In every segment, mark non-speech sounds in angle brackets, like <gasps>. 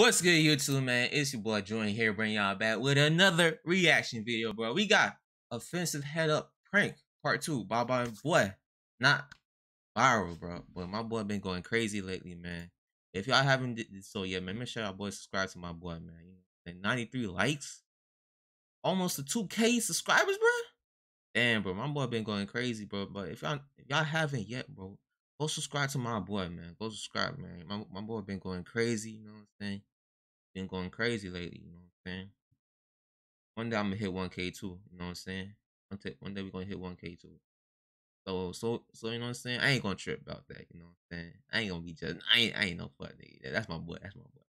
What's good, YouTube, man? It's your boy Jordan here, bringing y'all back with another reaction video, bro. We got offensive head up prank part two. Bye bye, boy. Not viral, bro, but my boy been going crazy lately, man. If y'all haven't did this so yet, man, make sure y'all boys subscribe to my boy, man. You know, 93 likes, almost a 2K subscribers, bro. Damn, bro, my boy been going crazy, bro. But if y'all if y'all haven't yet, bro, go subscribe to my boy, man. Go subscribe, man. My my boy been going crazy, you know what I'm saying? Been going crazy lately, you know what I'm saying? One day I'm gonna hit 1K too, you know what I'm saying? One, day, one day we gonna hit 1K too. So so so you know what I'm saying? I ain't gonna trip about that, you know what I'm saying? I ain't gonna be just I ain't I ain't no fuck nigga. That's my boy, that's my boy.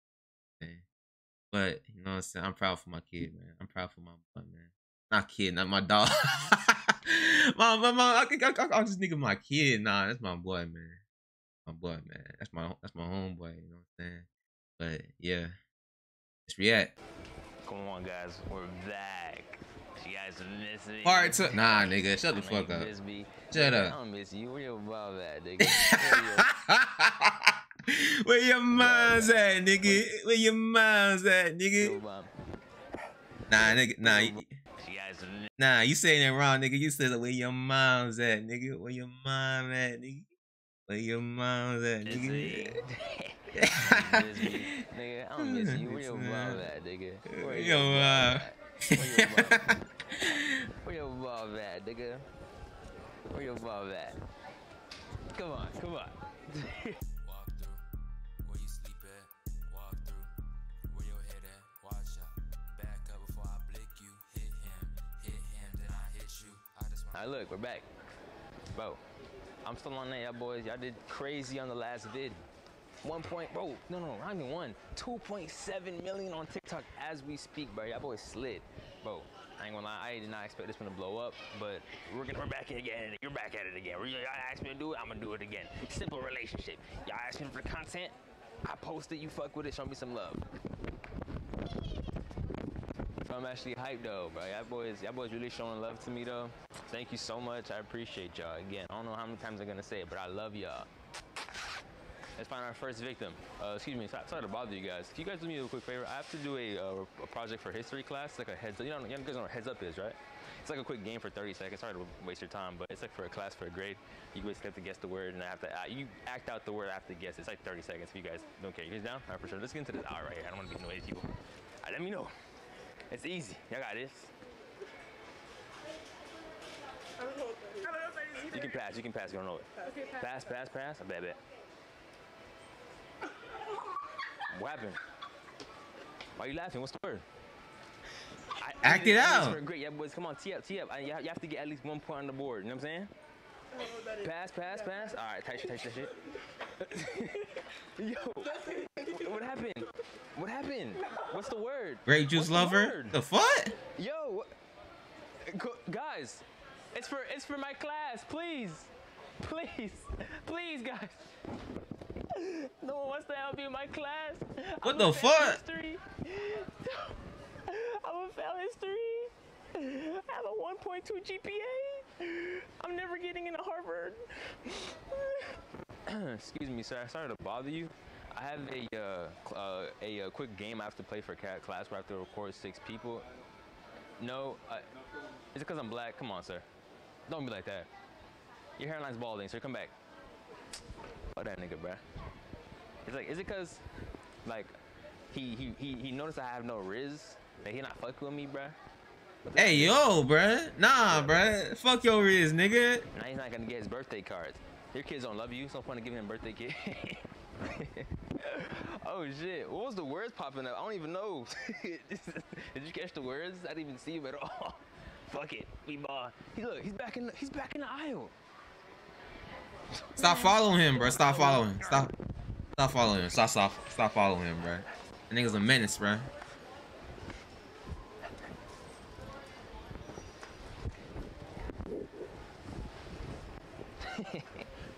But you know what I'm saying? I'm proud for my kid, man. I'm proud for my boy, man. Not kid, not my dog. <laughs> my, my, my, I, I, I, I just nigga my kid. Nah, that's my boy, man. My boy, man. That's my that's my homeboy. You know what I'm saying? But yeah, react. Come on, guys, we're back. You guys miss me. Part two. Nah, nigga, shut the fuck up. Shut up. I don't miss you. Where your ball <laughs> at, nigga? Where your- mom's at, nigga? Where your mom's at, nigga? Nah, nigga, nah, You nah, you saying it wrong, nigga. You said where your mom's at, nigga. Where your mom at, nigga? Where your mom's at, nigga? <laughs> miss. You. Where your ball uh, at, nigga? Where your ball at? Where your ball at, nigga? Where your ball at? Come on, come on. Alright, look, we're back. Bro, I'm still on that, y'all boys. Y'all did crazy on the last vid. One point, bro, no, no, not even one. 2.7 million on TikTok as we speak, bro. Y'all boys slid. Bro, I ain't gonna lie, I did not expect this one to blow up, but we're gonna, we're back at it again. You're back at it again. Y'all asked me to do it, I'm gonna do it again. Simple relationship. Y'all asked me for content, I post it, you fuck with it, show me some love. So I'm actually hyped though, bro. Y'all boys, y'all boys really showing love to me though. Thank you so much. I appreciate y'all. Again, I don't know how many times I'm gonna say it, but I love y'all. Let's find our first victim. Uh, excuse me, sorry, sorry to bother you guys. Can you guys do me a quick favor? I have to do a, uh, a project for history class, like a heads up. You know, you guys know what heads up is, right? It's like a quick game for 30 seconds. Sorry to waste your time, but it's like for a class for a grade. You basically have to guess the word, and I have to uh, you act out the word. I have to guess. It's like 30 seconds. If you guys don't care, you guys down? All right, for sure. Let's get into this hour right here. I don't want to be noisy, people. All right, let me know. It's easy. Y'all got this. You can pass. You can pass. You don't know it. Pass, pass, pass. I bet, bet. What happened? Why are you laughing? What's the word? I, Act it I- I- out. Great, yeah, boys. Come on, tee up, tee up. I, you, have, to get at least one point on the board. You know what I'm saying? Pass, pass, pass. All right, tight shit, tight shit, shit. <laughs> Yo, what, happened? What happened? What's the word? Grape juice What's lover? The fuck? Yo, guys, it's for it's for my class, please, please, <laughs> please, guys. <laughs> No one wants to help in my class. What I'm the fuck? History. <laughs> I'm a fail history. I have a 1.2 GPA. I'm never getting into Harvard. <clears throat> Excuse me, sir. Sorry to bother you. I have a uh, uh, a, uh quick game I have to play for cat class where I have to record six people. No, I, is it because I'm black? Come on, sir. Don't be like that. Your hairline's balding, sir. Come back. Fuck that nigga, bruh. It's like, is it because, like, he, he he he noticed I have no riz? That he not fucking with me, bruh? Hey, yo, bruh. Nah, bruh. Fuck your Riz, nigga. Now he's not gonna get his birthday cards. Your kids don't love you. So no point in giving him a birthday kid. <laughs> oh shit! What was the words popping up? I don't even know. <laughs> Did you catch the words? I didn't even see them at all. <laughs> Fuck it, we ball. He look, he's back in. The, he's back in the aisle. Stop following him, bruh. Stop following. Stop. Stop following him. Stop, stop, stop following him, bro. That nigga's a menace, bro. <laughs>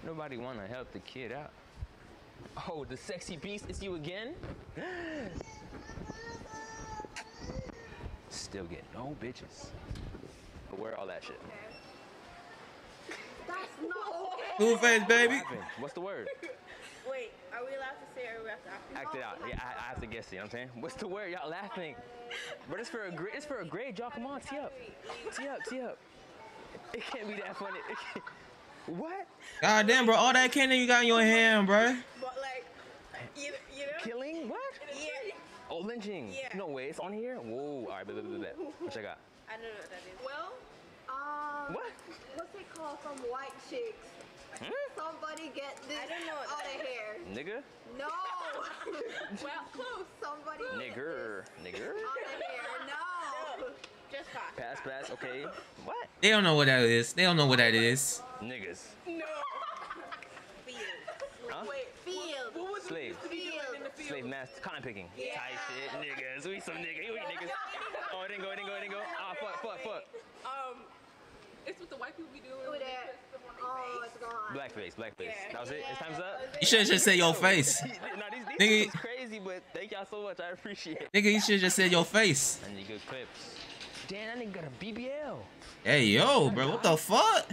Nobody wanna help the kid out. Oh, the sexy beast, is you again? <gasps> Still get no bitches. But where all that shit? That's not okay. Cool face, baby. What? What's the word? <laughs> Wait, Are we allowed to say or we have to act it Act it out. Yeah, I, I have to guess it. You know what I'm saying? What's the word? Y'all laughing. But it's for a grade. It's for a grade, y'all. Come on, tee up. Tee up, tee up. <laughs> It can't be that funny. <laughs> What? God damn, bro. All that candy you got in your hand, bro. But like, you, you know? Killing? What? Yeah. Oh, lynching. Yeah. No way. It's on here? Whoa. All right, bet, bet, bet, bet. What you got? I don't know what that is. Well, um, What? what's it called? from white chicks. Hmm? Somebody get this I don't know out of here. Nigga? No. <laughs> well, close. Somebody Nigger. Nigger? out of here. No. Just pass. Pass, pass. Okay. What? They don't know what that is. They don't know what that is. Niggas. No. <laughs> Field. Huh? Wait, field. Slave. Field. Slave master. Cotton picking. Tight shit. Niggas. We some niggas. We niggas. <laughs> Oh, it didn't go. It didn't go. It didn't go. Ah, fuck, fuck, fuck. Um, it's what the white people be doing. Who that? Oh, it's gone. Blackface. Blackface. Yeah. That was it. It's time's up. You should have just say your face. <laughs> no, these, these Nigga- is crazy, but thank y'all so much. I appreciate it. Nigga, you should have just say your face. I need good clips. Damn, that nigga got a BBL. Hey, yo, bro. What the fuck?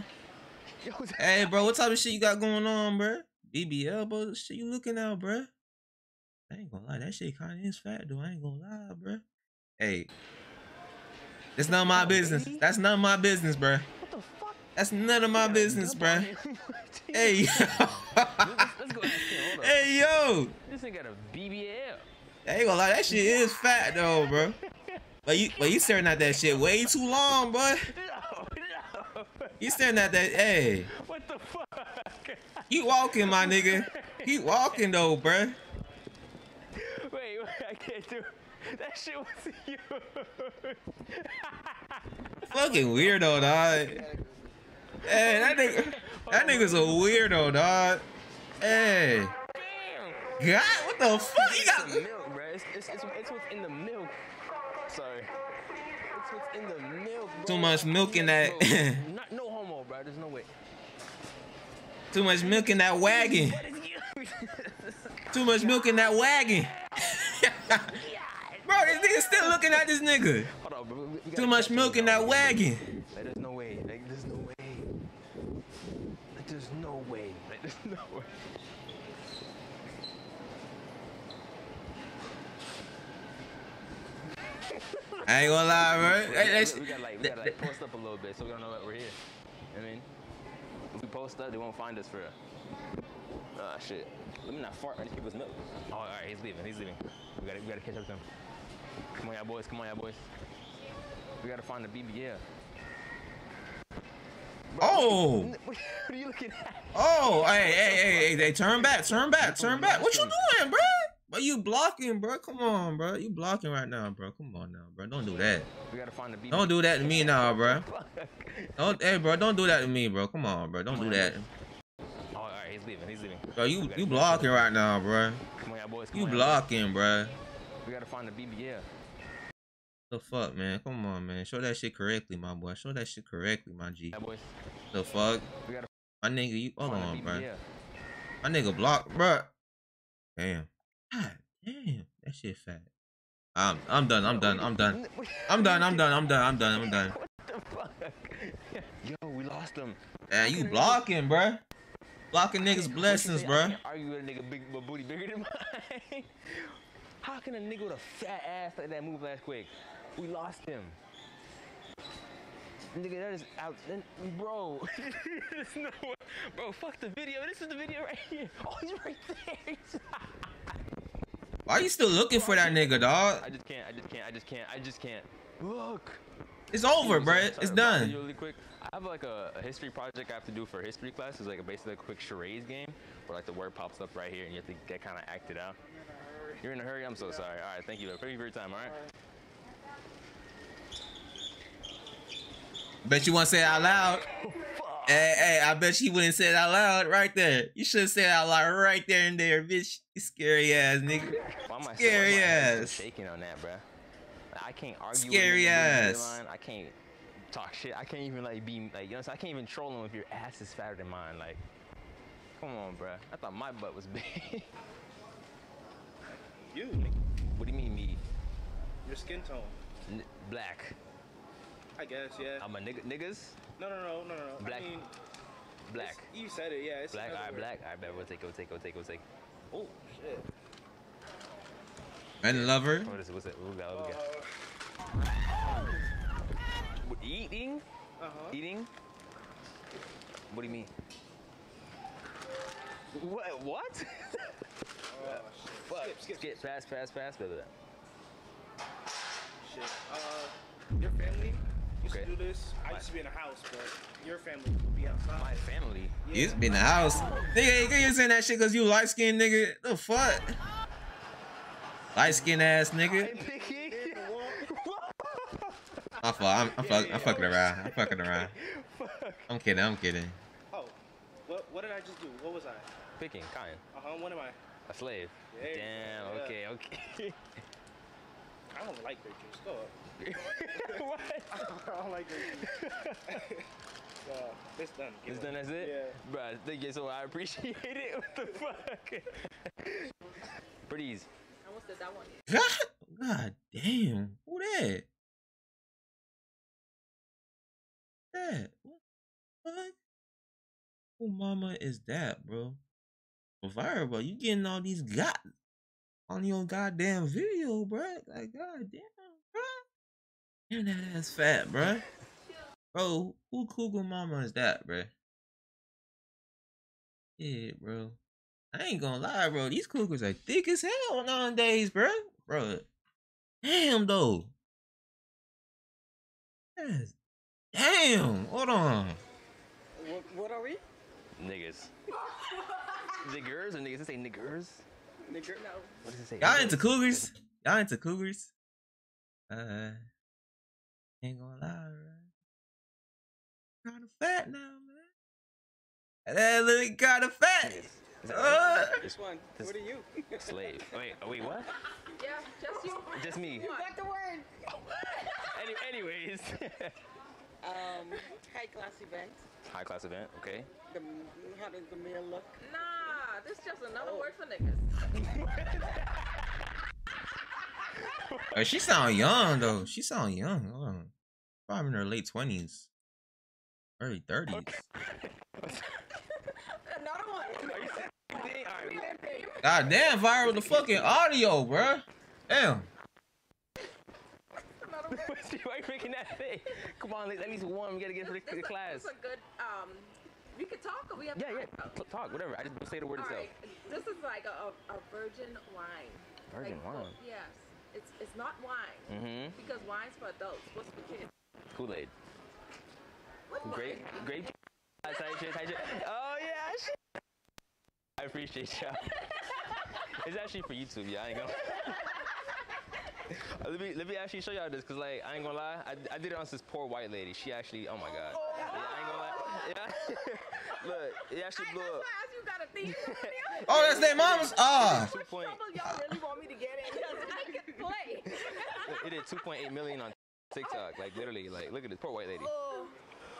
Yo, Hey, bro. What type of shit you got going on, bro? BBL, bro. Shit you looking out, bro? I ain't gonna lie. That shit kind of is fat, though. I ain't gonna lie, bro. Hey. That's none of my business. That's none of my business, bro. What the fuck? That's none of my Got business, dub bro. <laughs> Hey, yo. let's, let's go ask. Hold hey, yo. This nigga got a BBL. I ain't gonna lie. That shit is fat, though, bro. But you, but you staring at that shit way too long, boy. No, no. You staring at that. Hey, What the fuck? you walking, my nigga. Keep walking, though, bro. Wait, wait, I can't do it. That shit was <laughs> you. Fucking weirdo, dog. Hey, that nigga, that nigga's a weirdo, dog. Hey. God, what the fuck? You got milk, bro. It's, it's, it's, it's what's in the milk. Sorry. It's what's in the milk, bro. Too much milk in that- <laughs> Not, no homo, bro. There's no way. too much milk in that wagon. What is you? <laughs> Too much milk in that wagon. <laughs> Bro, this nigga still looking at this nigga. Hold on, bro. we- we gotta Too much milk in that wagon. Like, there's no way. Like, there's no way. Like, there's no way. Like, <laughs> there's no way. I ain't gonna lie, bro. Hey, We gotta, we gotta like, we gotta like post up a little bit so we don't know that we're here. You know what I mean, if we post up, they won't find us for real. Ah, shit. Let me not fart on these people's milk. Oh, all right, he's leaving. He's leaving. We gotta, we gotta catch up to him. Come on, y'all boys. Come on, y'all boys. We gotta find the BBL. Oh, <laughs> What are you looking at? oh, hey, hey, hey, hey, hey, turn back, turn back, turn back. What you doing, bro? But you blocking, bro. Come on, bro. You blocking right now, bro. Come on now, bro. Don't do that. We gotta find the. Don't do that to me now, bro. <laughs> Don't, hey, bro. Don't do that to me, bro. Come on, bro. Don't do that, Oh, all right, he's leaving. He's leaving. bro. You you blocking right now, bro. Come on, y'all boys. You on, y'all boys. blocking, bro. We gotta find the BBL. The fuck, man. Come on, man. Show that shit correctly, my boy. Show that shit correctly, my G. Boys. The fuck, my nigga. You hold on, bro. My nigga block, bro. Damn. God damn. That shit fat. I'm I'm done. I'm done. I'm done. I'm done. I'm done. I'm done. I'm done. I'm done. <laughs> What the fuck? Yo, we lost him. Man, you blocking, bro. Blocking niggas' blessings, bro. argue with a nigga big booty bigger than <laughs> mine. How can a nigga with a fat ass like that move that quick? We lost him. Nigga, that is out. Bro, <laughs> There's no way. bro, fuck the video. This is the video right here. <laughs> Oh, he's right there. <laughs> Why are you still looking for that nigga, dog? I just can't. I just can't. I just can't. I just can't. Look. It's over, bro. It's done. Really quick. I have like a, a history project I have to do for history class. It's like a, basically a quick charades game where like the word pops up right here and you have to get kind of acted out. You're in a hurry. I'm so sorry. All right, thank you. Thank you for your time. All right. Bet you want to say it out loud. Hey, hey, I bet you wouldn't say it out loud right there. You should say it out loud right there and there, bitch. You scary ass nigga. Why am I so- Scary why am I so ass. shaking on that, bruh? Like, I can't argue. Scary with a nigga with a ass. line. I can't talk shit. I can't even like be like you know. what I'm saying? I can't even troll him if your ass is fatter than mine. Like, come on, bruh. I thought my butt was <laughs> big. You, what do you mean me? your skin tone. N- black. I guess, yeah. I'm a nigga. Niggas. No, no, no, no, no. Black. I mean, Black. You said it, yeah. It's Black. All right, black. All right, bet. We'll take. We'll take. We'll take. We'll take. Oh shit. And lover. What is it? What's it? What we got? What we Uh, got? What, Eating? uh huh. Eating? What do you mean? What? What? <laughs> Oh shit. Skip, skip, Skip. Pass, pass, pass. Blah, blah, blah. Shit. Uh, your family used Okay. to do this. I used to be in a house, but your family would be outside. My family. You used to be in the house. Nigga, nigga, you saying that shit because you light skinned nigga. The fuck? Light skinned ass nigga. Picky. <laughs> My. I'm, I'm, fuck, I'm fucking around. I'm fucking around. Fuck. I'm kidding. I'm kidding. Oh, what what did I just do? What was I? Picking. Kind. Uh huh. What am I? A slave. Yeah, Damn. yeah. Okay. Okay. <laughs> I don't like grape juice. Go up. What? I don't like grape juice. so, it's done. Give It's up. done. That's it. Yeah. Bruh, thank you so I appreciate it. <laughs> What the fuck? Pretty easy. I almost did that one. God, <laughs> God damn. Who that? That? What? What? Who mama is that, bro? Viral, bro. You getting all these got on your goddamn video, bro. Like, goddamn, bro. Damn, that ass fat, bro. Bro, who cougar mama is that, bro? Yeah, bro. I ain't gonna lie, bro. These cougars are thick as hell nowadays, bro. Bro, damn though. Yes. Damn. Hold on. What, what are we? Niggas. niggers or niggas? Does it say niggers? Nigger? No. What does it say? Y'all into cougars? Y'all into cougars? Uh, ain't gonna lie, right? Kind of fat now, man. That look kind of fat. Niggas. Is that Uh, right? Which one? This- What are you? <laughs> Slave. Wait, oh, wait, what? Yeah, just you. Just me. You got the word. Any, anyways. <laughs> Um, high class event. High class event, okay. The, how does the meal look? Nah, this is just another word for niggas. <laughs> Oh, <laughs> she sound young though. She sound young. Hold on. Probably in her late twenties, early thirties. Another one. Alright. God damn, viral the fucking audio, bro. Damn. Another. Why are you making that face? Come on, at least one. We gotta get for the, This- the a- class. This is a good. Um, we could talk or we have. Yeah, yeah. talk? Talk, whatever. I just say the word All itself. right. This is like a, a, a virgin wine. Virgin Like, wine. Yes. It's it's not wine Mm-hmm. because wine's for adults. What's for kids? Kool Aid. What Grape, grape. Tight shit, tight shit. Oh yeah, shit. I appreciate y'all. <laughs> it's actually for YouTube, yeah. I ain't gonna. <laughs> Let me let me actually show y'all this, cause like I ain't gonna lie, I, I did it on this poor white lady. She actually, oh my god. Yeah, I ain't gonna lie. Yeah. <laughs> Look, it actually blew that's up. why I asked you got a theme. Oh, that's their mama's. Ah. Two point. Trouble y'all really want me to get in? Because I can play. It did 2.8 million on TikTok. Like literally, like look at this poor white lady. Oh,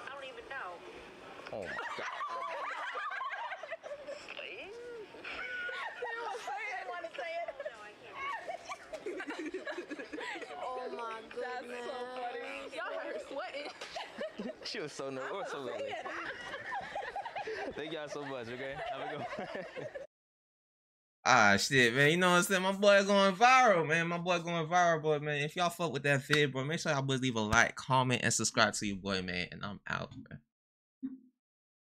I don't even know. Oh my god. <laughs> want to say it? Oh my That's so funny. Y'all heard her sweating. She was so nervous. So <laughs> lovely. Thank y'all so much. Okay, have a good one. <laughs> Ah shit, man. You know what I'm saying? My boy going viral, man. My boy going viral, boy, man. If y'all fuck with that vid, bro, make sure y'all boys leave a like, comment, and subscribe to your boy, man. And I'm out, man.